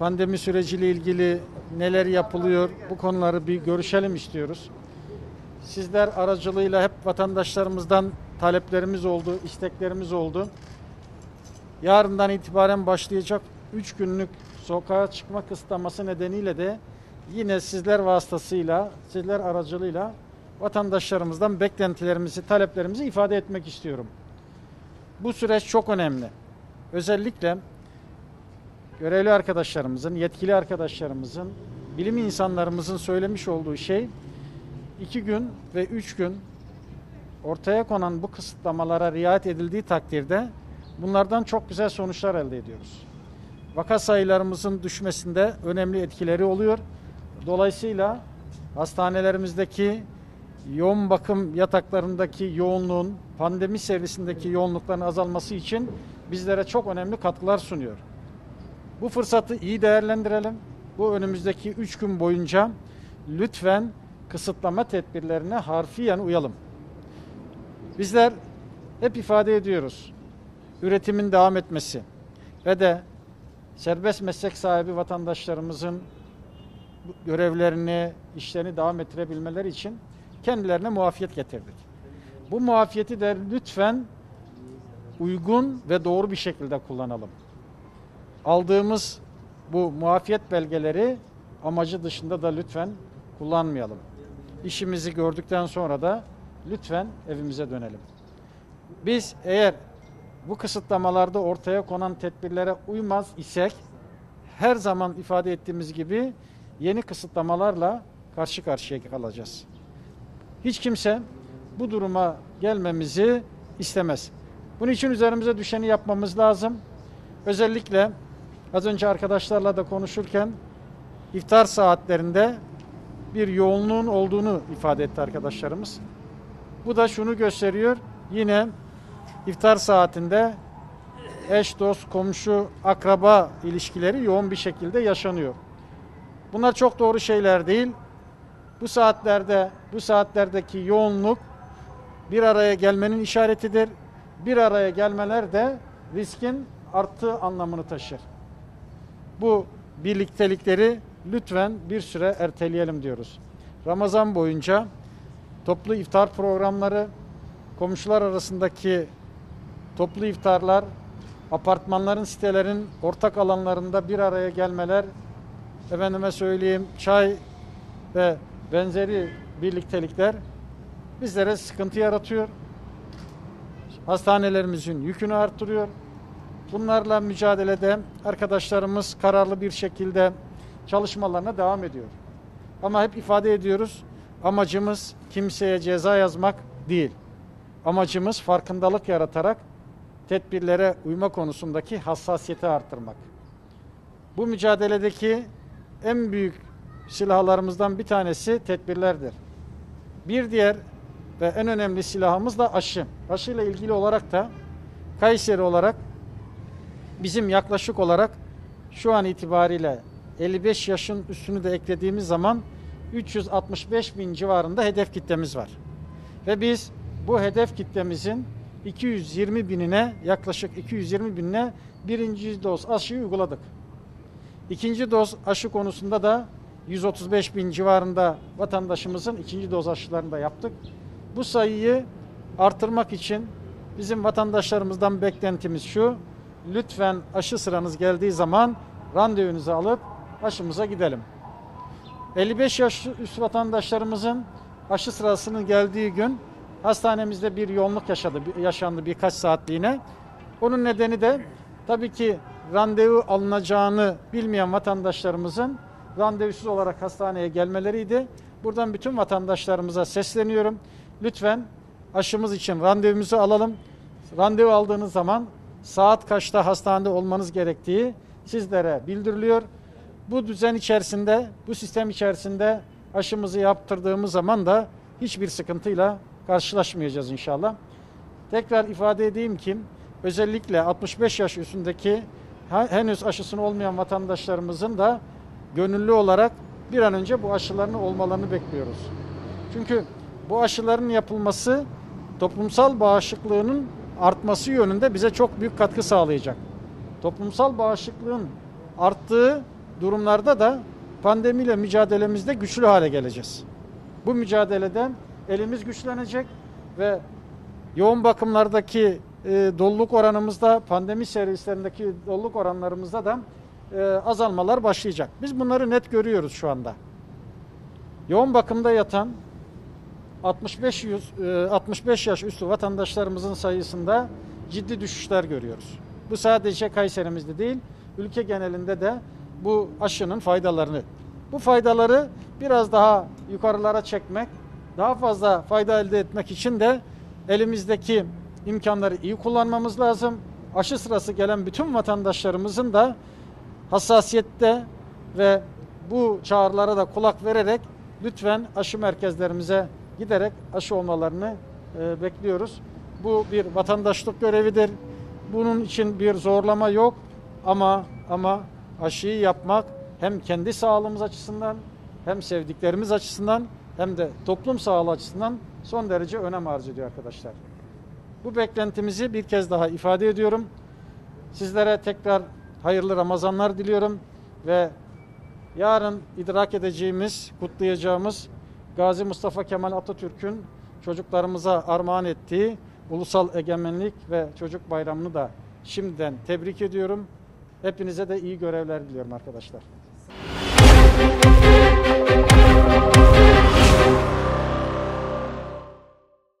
pandemi süreciyle ilgili neler yapılıyor bu konuları bir görüşelim istiyoruz. Sizler aracılığıyla hep vatandaşlarımızdan taleplerimiz oldu, isteklerimiz oldu. Yarından itibaren başlayacak 3 günlük sokağa çıkma kısıtlaması nedeniyle de yine sizler vasıtasıyla, sizler aracılığıyla vatandaşlarımızdan beklentilerimizi, taleplerimizi ifade etmek istiyorum. Bu süreç çok önemli. Özellikle görevli arkadaşlarımızın, yetkili arkadaşlarımızın, bilim insanlarımızın söylemiş olduğu şey iki gün ve üç gün ortaya konan bu kısıtlamalara riayet edildiği takdirde bunlardan çok güzel sonuçlar elde ediyoruz. Vaka sayılarımızın düşmesinde önemli etkileri oluyor. Dolayısıyla hastanelerimizdeki yoğun bakım yataklarındaki yoğunluğun pandemi servisindeki yoğunlukların azalması için bizlere çok önemli katkılar sunuyor. Bu fırsatı iyi değerlendirelim. Bu önümüzdeki 3 gün boyunca lütfen kısıtlama tedbirlerine harfiyen uyalım. Bizler hep ifade ediyoruz. Üretimin devam etmesi ve de serbest meslek sahibi vatandaşlarımızın görevlerini, işlerini devam ettirebilmeleri için kendilerine muafiyet getirdik. Bu muafiyeti de lütfen uygun ve doğru bir şekilde kullanalım. Aldığımız bu muafiyet belgeleri amacı dışında da lütfen kullanmayalım. İşimizi gördükten sonra da lütfen evimize dönelim. Biz eğer bu kısıtlamalarda ortaya konan tedbirlere uymaz isek her zaman ifade ettiğimiz gibi yeni kısıtlamalarla karşı karşıya kalacağız. Hiç kimse bu duruma gelmemizi istemez. Bunun için üzerimize düşeni yapmamız lazım. Özellikle az önce arkadaşlarla da konuşurken iftar saatlerinde bir yoğunluğun olduğunu ifade etti arkadaşlarımız. Bu da şunu gösteriyor. Yine iftar saatinde eş, dost, komşu, akraba ilişkileri yoğun bir şekilde yaşanıyor. Bunlar çok doğru şeyler değil. Bu saatlerde, bu saatlerdeki yoğunluk bir araya gelmenin işaretidir. Bir araya gelmeler de riskin arttığı anlamını taşır. Bu birliktelikleri lütfen bir süre erteleyelim diyoruz. Ramazan boyunca toplu iftar programları, komşular arasındaki toplu iftarlar, apartmanların, sitelerin ortak alanlarında bir araya gelmeler, efendime söyleyeyim çay ve benzeri birliktelikler bizlere sıkıntı yaratıyor. Hastanelerimizin yükünü arttırıyor. Bunlarla mücadelede arkadaşlarımız kararlı bir şekilde çalışmalarına devam ediyor. Ama hep ifade ediyoruz amacımız kimseye ceza yazmak değil. Amacımız farkındalık yaratarak tedbirlere uyma konusundaki hassasiyeti arttırmak. Bu mücadeledeki en büyük silahlarımızdan bir tanesi tedbirlerdir. Bir diğer ve en önemli silahımız da aşı. Aşıyla ilgili olarak da Kayseri olarak bizim yaklaşık olarak şu an itibariyle 55 yaşın üstünü de eklediğimiz zaman 365 bin civarında hedef kitlemiz var. Ve biz bu hedef kitlemizin 220 binine yaklaşık 220 binine birinci doz aşıyı uyguladık. İkinci doz aşı konusunda da 135 bin civarında vatandaşımızın ikinci doz aşılarını da yaptık. Bu sayıyı artırmak için bizim vatandaşlarımızdan beklentimiz şu. Lütfen aşı sıranız geldiği zaman randevunuzu alıp aşımıza gidelim. 55 yaş üstü vatandaşlarımızın aşı sırasının geldiği gün hastanemizde bir yoğunluk yaşadı, yaşandı birkaç saatliğine. Onun nedeni de tabii ki randevu alınacağını bilmeyen vatandaşlarımızın randevusuz olarak hastaneye gelmeleriydi. Buradan bütün vatandaşlarımıza sesleniyorum. Lütfen aşımız için randevumuzu alalım. Randevu aldığınız zaman saat kaçta hastanede olmanız gerektiği sizlere bildiriliyor. Bu düzen içerisinde, bu sistem içerisinde aşımızı yaptırdığımız zaman da hiçbir sıkıntıyla karşılaşmayacağız inşallah. Tekrar ifade edeyim ki özellikle 65 yaş üstündeki henüz aşısını olmayan vatandaşlarımızın da gönüllü olarak bir an önce bu aşılarını olmalarını bekliyoruz. Çünkü bu aşıların yapılması toplumsal bağışıklığının artması yönünde bize çok büyük katkı sağlayacak. Toplumsal bağışıklığın arttığı durumlarda da pandemiyle mücadelemizde güçlü hale geleceğiz. Bu mücadeleden elimiz güçlenecek ve yoğun bakımlardaki e, doluluk oranımızda, pandemi servislerindeki doluluk oranlarımızda da e, azalmalar başlayacak. Biz bunları net görüyoruz şu anda. Yoğun bakımda yatan 65 yüz- e, 65 yaş üstü vatandaşlarımızın sayısında ciddi düşüşler görüyoruz. Bu sadece Kayserimizde değil, ülke genelinde de bu aşının faydalarını. Bu faydaları biraz daha yukarılara çekmek, daha fazla fayda elde etmek için de elimizdeki imkanları iyi kullanmamız lazım. Aşı sırası gelen bütün vatandaşlarımızın da hassasiyette ve bu çağrılara da kulak vererek lütfen aşı merkezlerimize giderek aşı olmalarını e, bekliyoruz. Bu bir vatandaşlık görevidir. Bunun için bir zorlama yok ama ama aşıyı yapmak hem kendi sağlığımız açısından hem sevdiklerimiz açısından hem de toplum sağlığı açısından son derece önem arz ediyor arkadaşlar. Bu beklentimizi bir kez daha ifade ediyorum. Sizlere tekrar hayırlı Ramazanlar diliyorum ve yarın idrak edeceğimiz, kutlayacağımız Gazi Mustafa Kemal Atatürk'ün çocuklarımıza armağan ettiği Ulusal Egemenlik ve Çocuk Bayramı'nı da şimdiden tebrik ediyorum. Hepinize de iyi görevler diliyorum arkadaşlar.